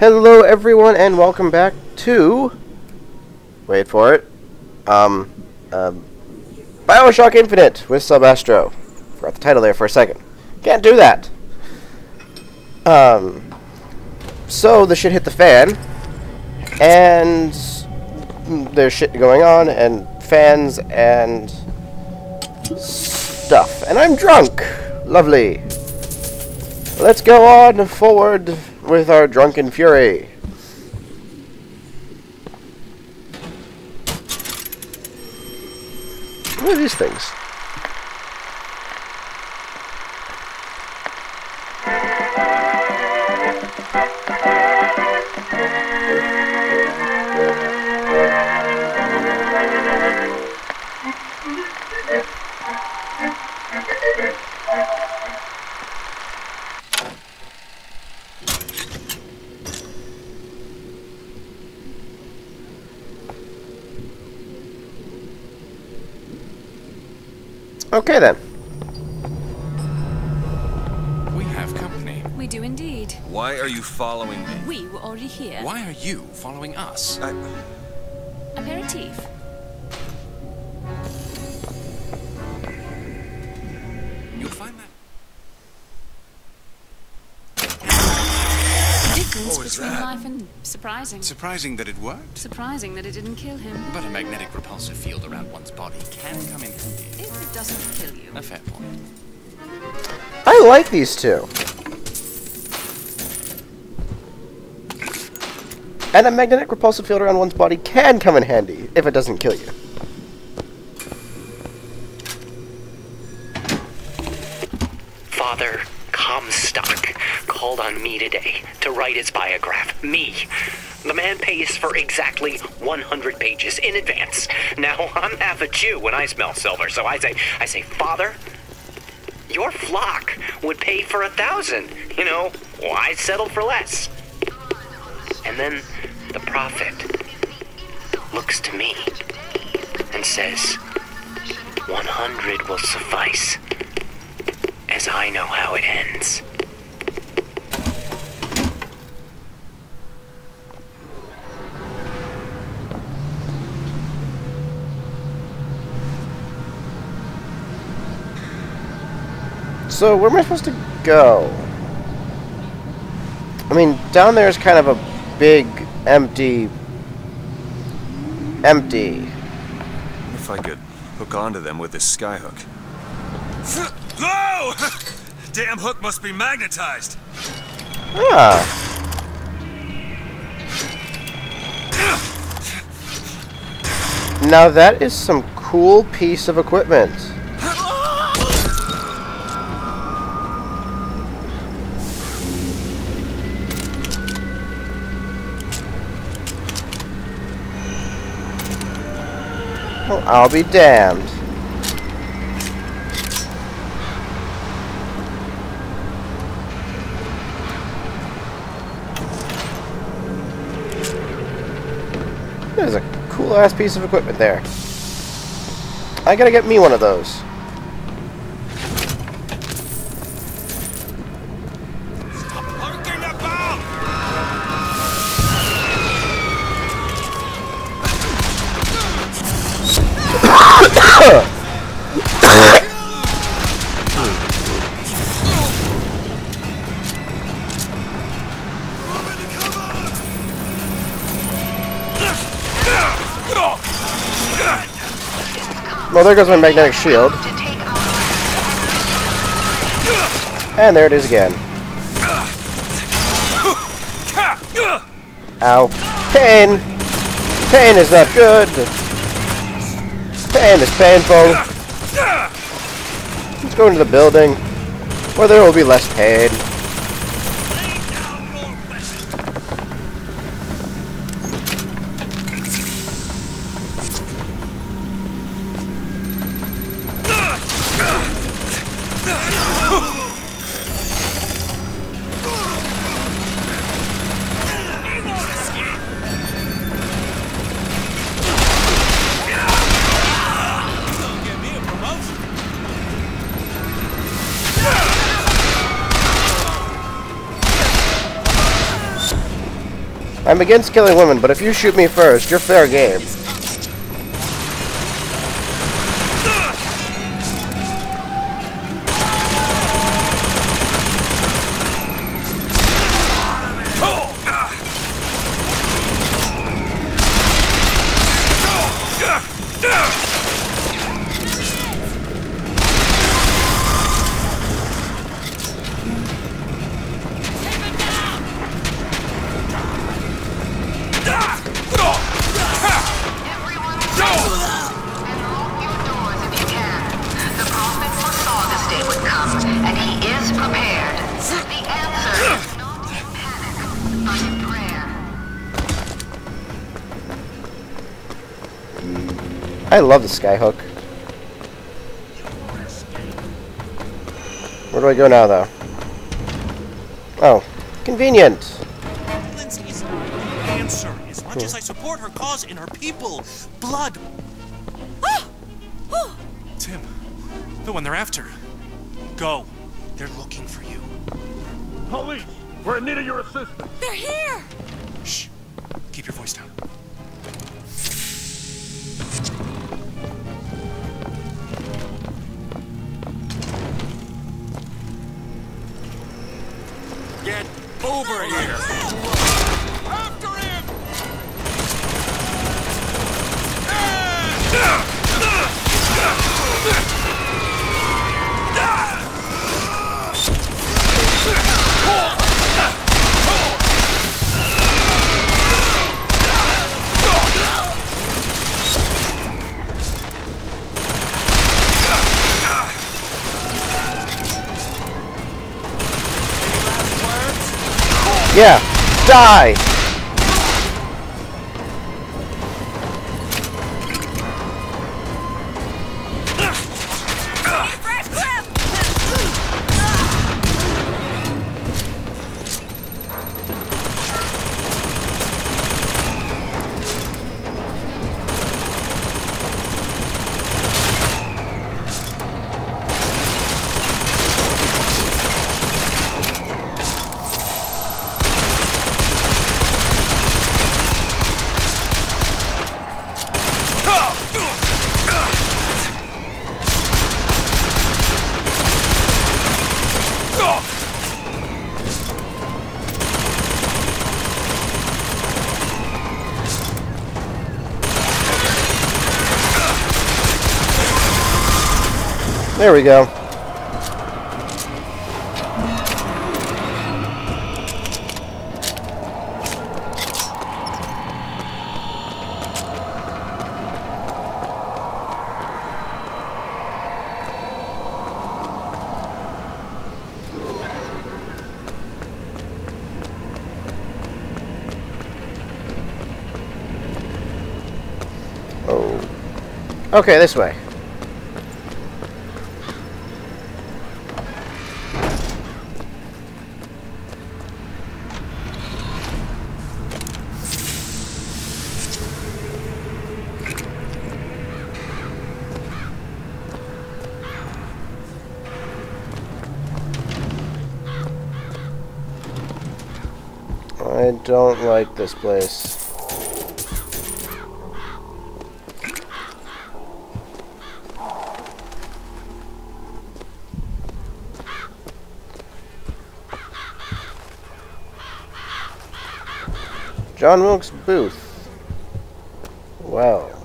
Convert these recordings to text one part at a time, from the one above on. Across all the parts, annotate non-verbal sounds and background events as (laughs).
Hello, everyone, and welcome back to. Wait for it. Um, um, Bioshock Infinite with Salbastro. Forgot the title there for a second. Can't do that. Um, so the shit hit the fan, and there's shit going on, and fans, and stuff. And I'm drunk. Lovely. Let's go on forward with our drunken fury. What are these things? Okay then. We have company. We do indeed. Why are you following me? We were already here. Why are you following us? I, Aperitif. Surprising. Surprising that it worked. Surprising that it didn't kill him. But a magnetic repulsive field around one's body can come in handy. If it doesn't kill you. A fair point. I like these two. And a magnetic repulsive field around one's body can come in handy if it doesn't kill you. Father Comstock called on me today to write his biograph. Me. The man pays for exactly 100 pages in advance. Now, (laughs) I'm half a Jew when I smell silver, so I say, I say, Father, your flock would pay for a thousand. You know, why settle for less? And then the prophet looks to me and says, 100 will suffice as I know how it ends. So, where am I supposed to go? I mean, down there is kind of a big, empty... Empty. if I could hook onto them with this skyhook. Whoa! (laughs) Damn hook must be magnetized. Ah. Now that is some cool piece of equipment. I'll be damned. There's a cool ass piece of equipment there. I gotta get me one of those. There goes my magnetic shield. And there it is again. Ow. Pain! Pain is not good! Pain is painful! Let's go into the building, where there will be less pain. I'm against killing women, but if you shoot me first, you're fair game. Love the skyhook. Where do I go now, though? Oh, convenient. Lindsay is not the answer. As much as I support her cause and her people, blood. Tim, the one they're after. Go. They're looking for you. Police, we're in need of your assistance. They're here! Shh. Keep your voice down. Over here! Yeah, die! There we go. Oh. Okay, this way. Don't like this place. John Wilkes Booth. Well.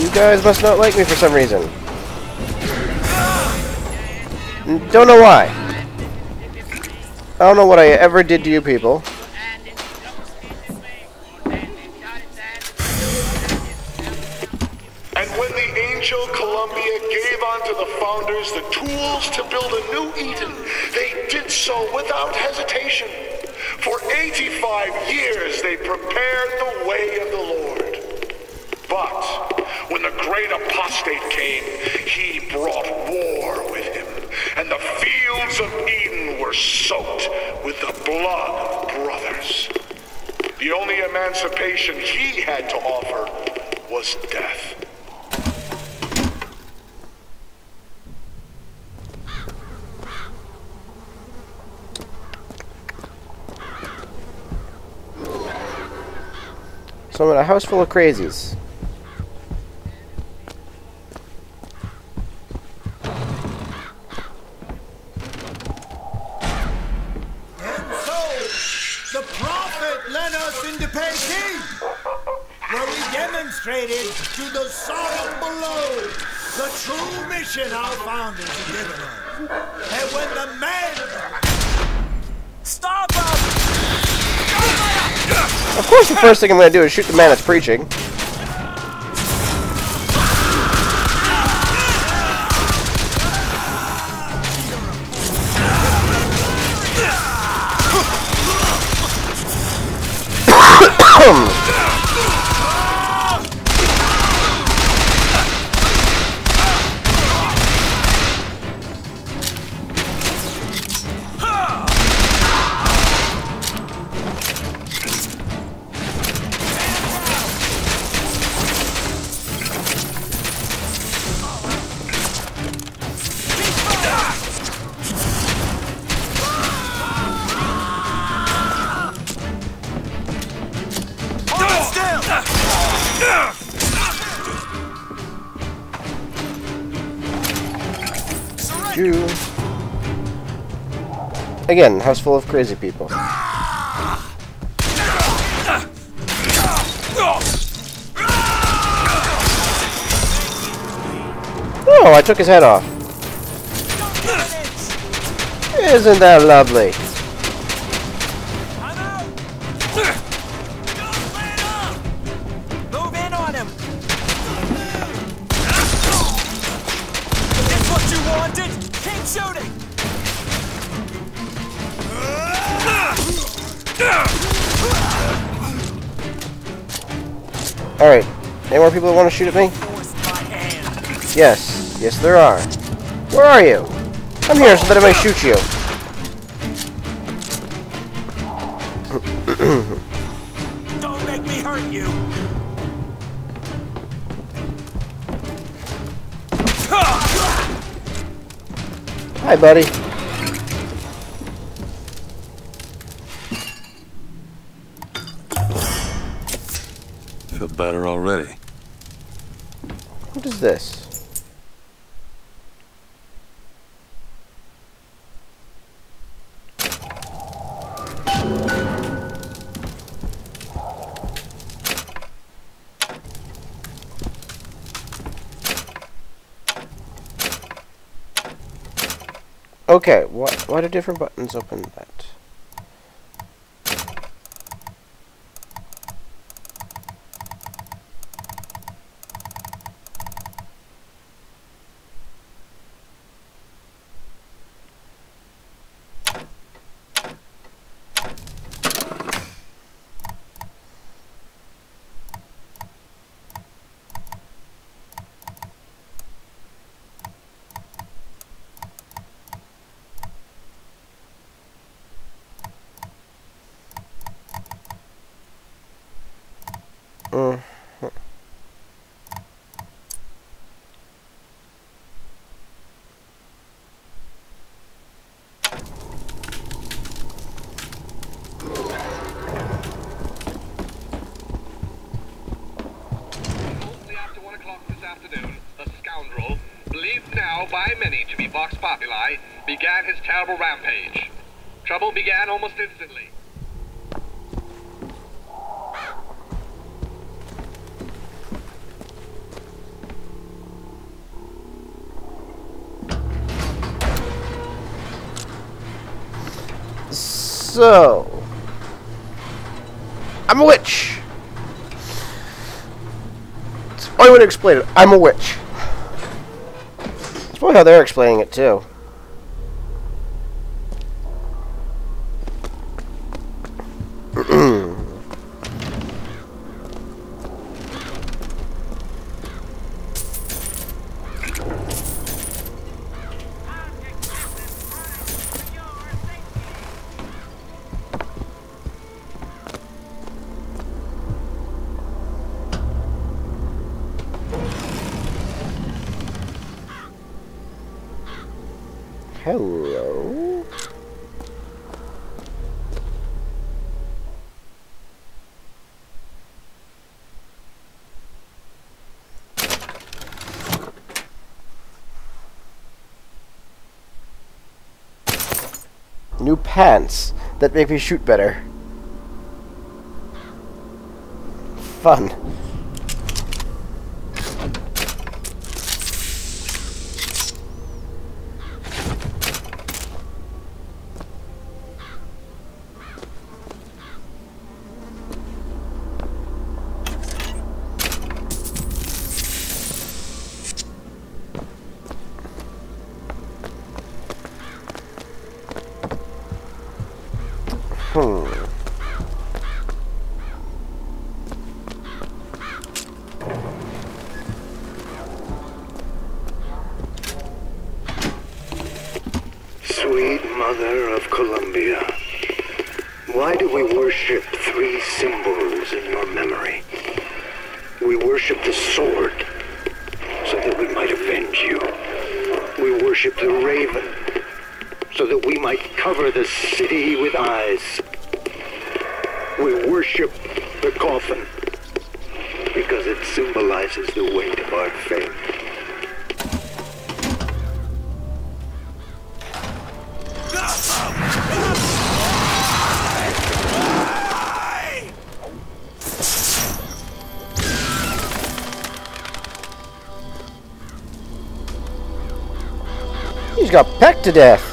You guys must not like me for some reason. Don't know why. I don't know what I ever did to you people. Emancipation he had to offer was death. So I'm in a house full of crazies. First thing I'm going to do is shoot the man that's preaching. Again, house full of crazy people. Oh, I took his head off. Isn't that lovely? Alright. Any more people that want to shoot at me? Yes. Yes, there are. Where are you? I'm here so that I may shoot you. Don't make me hurt you! Hi, buddy. Feel better already. What is this? Okay, why, why do different buttons open that? Mm. Shortly after one o'clock this afternoon, the scoundrel, believed now by many to be Vox Populi, began his terrible rampage. Trouble began almost instantly. So, I'm a witch. That's only way to explain it. I'm a witch. That's probably how they're explaining it too. New pants that make me shoot better. Fun. Sweet Mother of Columbia, why do we worship three symbols in your memory? We worship the sword, so that we might avenge you. We worship the raven, so that we might cover the city with eyes. We worship the coffin, because it symbolizes the weight of our faith. Got pecked to death.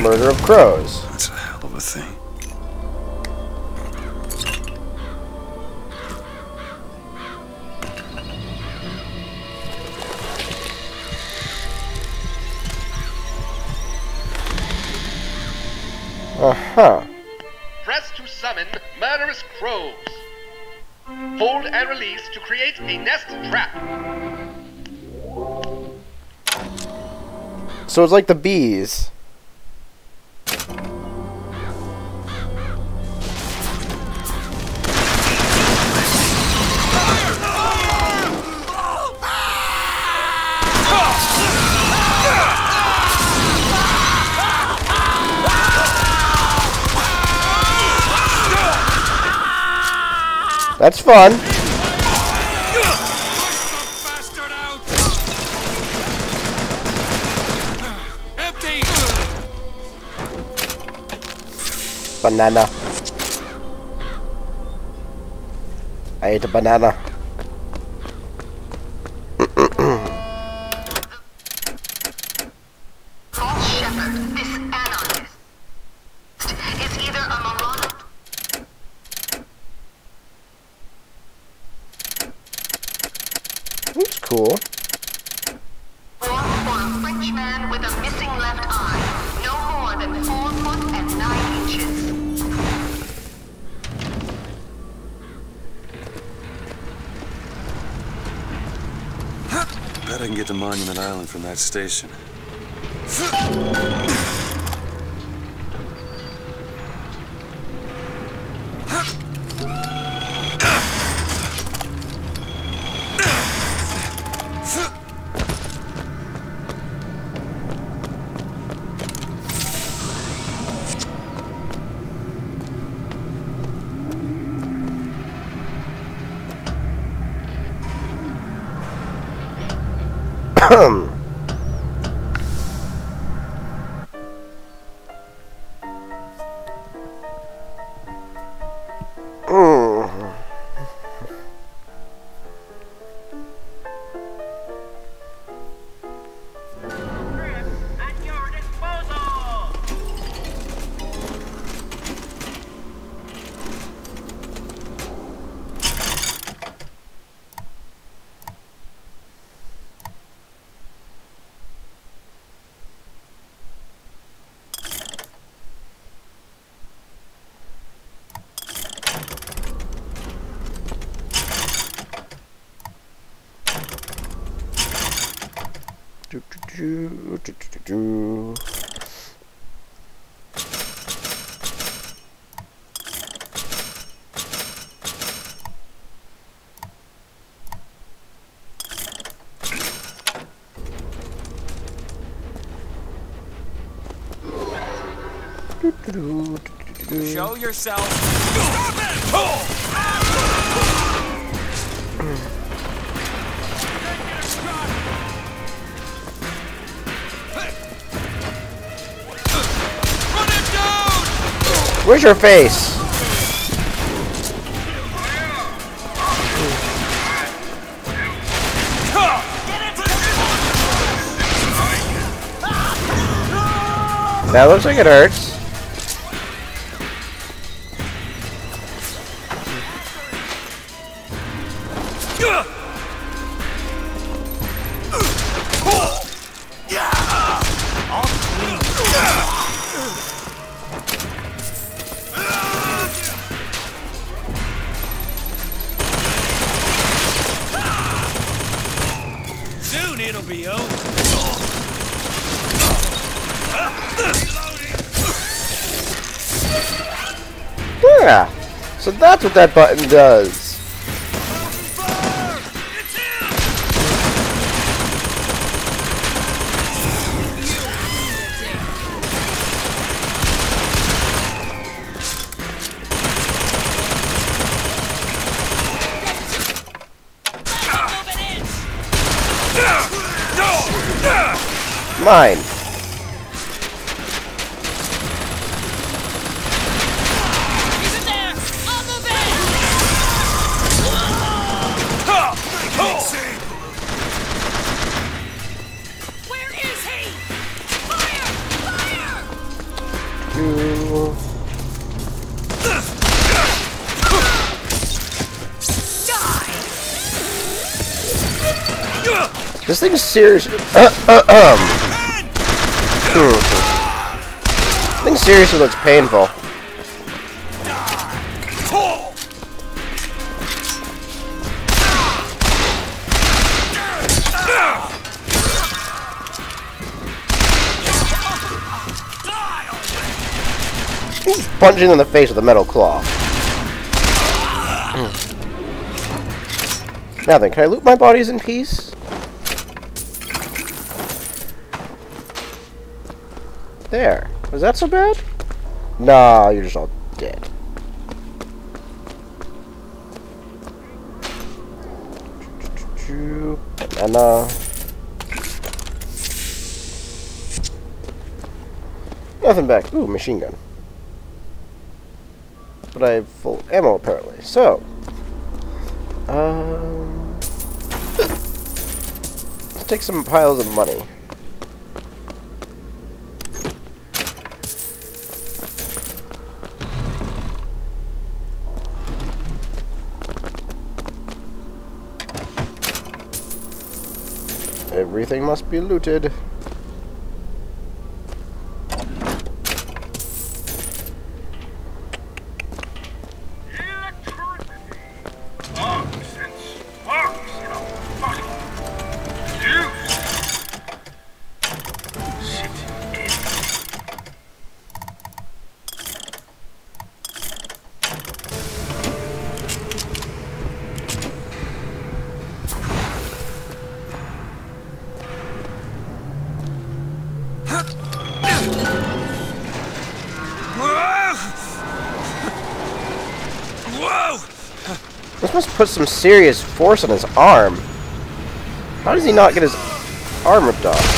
Murder of crows. That's a hell of a thing. Uh-huh. Press to summon murderous crows. Hold and release to create a nest trap. So it's like the bees. That's fun. Banana. I ate a banana. Bet I can get to Monument Island from that station. (laughs) do, do, do, do. Show yourself. Stop it! Oh! Where's your face? That looks like it hurts. Soon it'll be over. Yeah. So that's what that button does. Mine. Where is he? Fire! Fire! This thing's serious. Uh, uh, um. Hmm. This thing seriously looks painful. Punching in the face with a metal claw. Hmm. Now then, can I loot my bodies in peace? Was that so bad? Nah, you're just all dead. Banana. Nothing back. Ooh, machine gun. But I have full ammo apparently. So, um, let's take some piles of money. Everything must be looted. Must put some serious force on his arm. How does he not get his arm ripped off?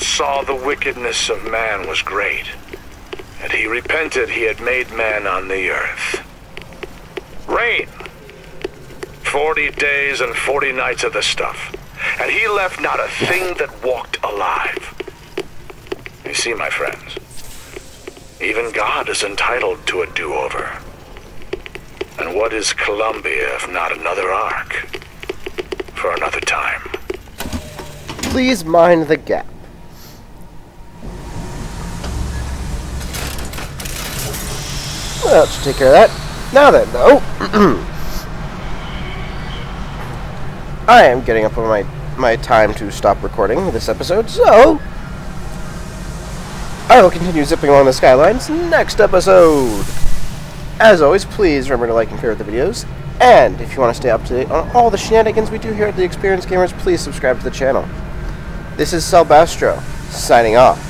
Saw the wickedness of man was great, and he repented he had made man on the earth. Rain. Forty days and forty nights of the stuff, and he left not a thing that walked alive. You see, my friends, even God is entitled to a do-over. And what is Columbia if not another ark? For another time. Please mind the gap. Well, that should take care of that. Now then, though. (clears throat) I am getting up on my, my time to stop recording this episode, so... I will continue zipping along the skylines next episode. As always, please remember to like and favorite the videos. And if you want to stay up to date on all the shenanigans we do here at the Experience Gamers, please subscribe to the channel. This is Salbastro, signing off.